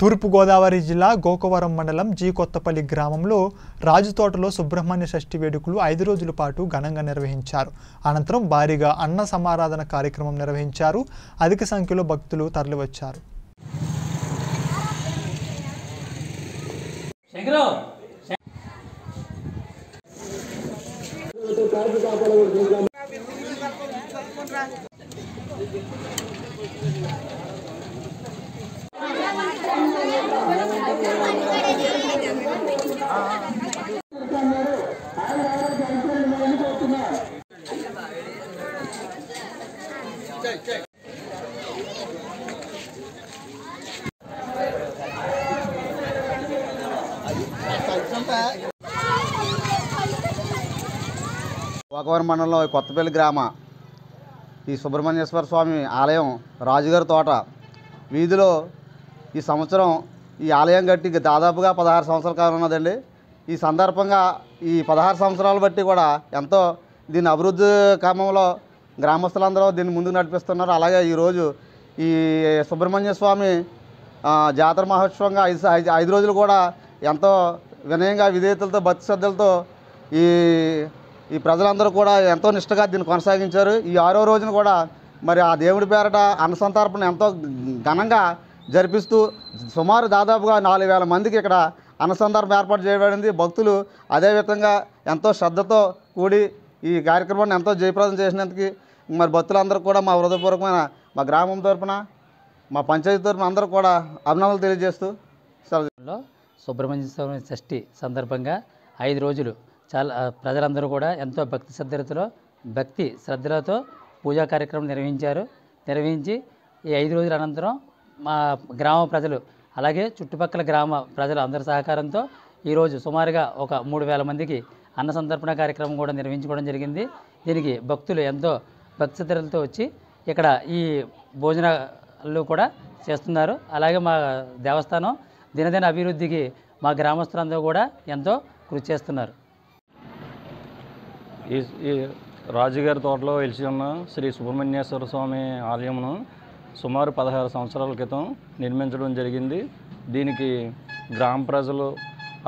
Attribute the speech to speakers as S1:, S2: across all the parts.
S1: తూర్పుగోదావరి జిల్లా గోకవరం మండలం జీ కొత్తపల్లి గ్రామంలో రాజుతోటలో సుబ్రహ్మణ్య షష్ఠి వేడుకలు ఐదు రోజుల పాటు ఘనంగా నిర్వహించారు. అనంతరం భారీగా అన్న సమారాధన కార్యక్రమం నిర్వహించారు. అధిక సంఖ్యలో భక్తులు తరలివచ్చారు.
S2: గోకవరం మండలంలో ఈ కొత్తపల్లి గ్రామ ఈ సుబ్రహ్మణ్యేశ్వర స్వామి ఆలయం రాజుగారి తోట. వీధిలో ఈ సంవత్సరం ఈ ఆలయం కట్టి దాదాపుగా పదహారు సంవత్సరాల కాలం ఉన్నదండి. ఈ సందర్భంగా ఈ పదహారు సంవత్సరాలు బట్టి కూడా ఎంతో దీని అభివృద్ధి క్రమంలో గ్రామస్తులందరూ దీన్ని ముందుకు నడిపిస్తున్నారు. అలాగే ఈరోజు ఈ సుబ్రహ్మణ్య స్వామి జాతర మహోత్సవంగా ఐదు ఐదు- రోజులు కూడా ఎంతో వినయంగా విధేయతలతో భక్తి శ్రద్ధలతో ఈ ఈ ప్రజలందరూ కూడా ఎంతో నిష్టగా దీన్ని కొనసాగించారు. ఈ ఆరో రోజున కూడా మరి ఆ దేవుడి పేరట అన్నసంతర్పణ ఎంతో ఘనంగా జరిపిస్తూ సుమారు దాదాపుగా నాలుగు వేల మందికి ఇక్కడ అన్నసంతర్పణ ఏర్పాటు చేయబడింది. భక్తులు అదేవిధంగా ఎంతో శ్రద్ధతో కూడి ఈ కార్యక్రమాన్ని ఎంతో జయప్రదం చేసినందుకు మరి భక్తులందరూ కూడా మా హృదయపూర్వకమైన మా గ్రామం తరపున మా పంచాయతీ తరపున అందరూ కూడా అభినందనలు తెలియజేస్తూ
S3: సెలవులో సుబ్రహ్మణ్య స్వామి షష్ఠి సందర్భంగా ఐదు రోజులు చాలా ప్రజలందరూ కూడా ఎంతో భక్తి శ్రద్ధలతో భక్తి శ్రద్ధలతో పూజా కార్యక్రమం నిర్వహించారు. నిర్వహించి ఈ ఐదు రోజుల అనంతరం మా గ్రామ ప్రజలు అలాగే చుట్టుపక్కల గ్రామ ప్రజల అందరి సహకారంతో ఈరోజు సుమారుగా ఒక మూడు వేల మందికి అన్న సంతర్పణ కార్యక్రమం కూడా నిర్వహించుకోవడం జరిగింది. దీనికి భక్తులు ఎంతో భక్తి వచ్చి ఇక్కడ ఈ భోజనాలు కూడా చేస్తున్నారు. అలాగే మా దేవస్థానం దినదిన అభివృద్ధికి మా గ్రామస్తులందరూ కూడా ఎంతో కృషి చేస్తున్నారు.
S4: ఈ ఈ రాజుగారి తోటలో వెలిసి ఉన్న శ్రీ సుబ్రహ్మణ్యేశ్వర స్వామి ఆలయమును సుమారు పదహారు సంవత్సరాల క్రితం నిర్మించడం జరిగింది. దీనికి గ్రామ ప్రజలు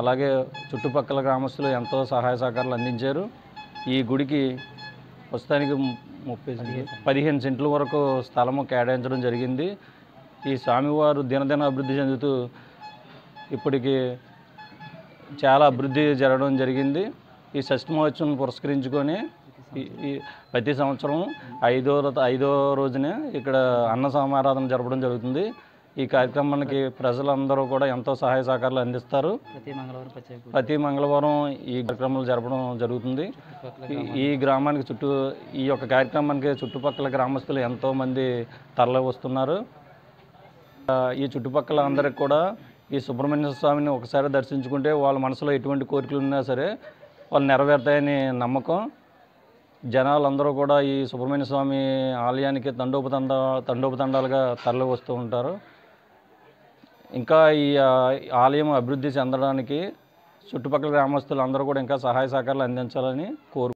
S4: అలాగే చుట్టుపక్కల గ్రామస్తులు ఎంతో సహాయ సహకారాలు అందించారు. ఈ గుడికి ప్రస్తుతానికి ముప్పై సెంట్లు. పదిహేను సెంట్ల వరకు స్థలము కేటాయించడం జరిగింది. ఈ స్వామివారు దినదిన అభివృద్ధి చెందుతూ ఇప్పటికి చాలా అభివృద్ధి జరగడం జరిగింది. ఈ షష్ఠి మహోత్సవం పురస్కరించుకొని ప్రతి సంవత్సరం ఐదో ఐదో రోజునే ఇక్కడ అన్న సమారాధన జరపడం జరుగుతుంది. ఈ కార్యక్రమానికి ప్రజలందరూ కూడా ఎంతో సహాయ సహకారాలు అందిస్తారు.
S3: ప్రతి మంగళవారం
S4: ఈ కార్యక్రమాలు జరపడం జరుగుతుంది. ఈ- గ్రామానికి చుట్టూ ఈ యొక్క కార్యక్రమానికి చుట్టుపక్కల గ్రామస్తులు ఎంతోమంది తరలి వస్తున్నారు. ఈ చుట్టుపక్కల అందరికి కూడా ఈ సుబ్రహ్మణ్య స్వామిని ఒకసారి దర్శించుకుంటే వాళ్ళ మనసులో ఎటువంటి కోరికలు ఉన్నా సరే వాళ్ళు నెరవేరుతాయని నమ్మకం. జనాలందరూ కూడా ఈ సుబ్రహ్మణ్య స్వామి ఆలయానికి తండోపతండ తండోపతండాలుగా తరలి వస్తూ ఉంటారు. ఇంకా ఈ ఆలయం అభివృద్ధి చెందడానికి చుట్టుపక్కల గ్రామస్తులు అందరూ కూడా ఇంకా సహాయ సహకారాలు అందించాలని కోరు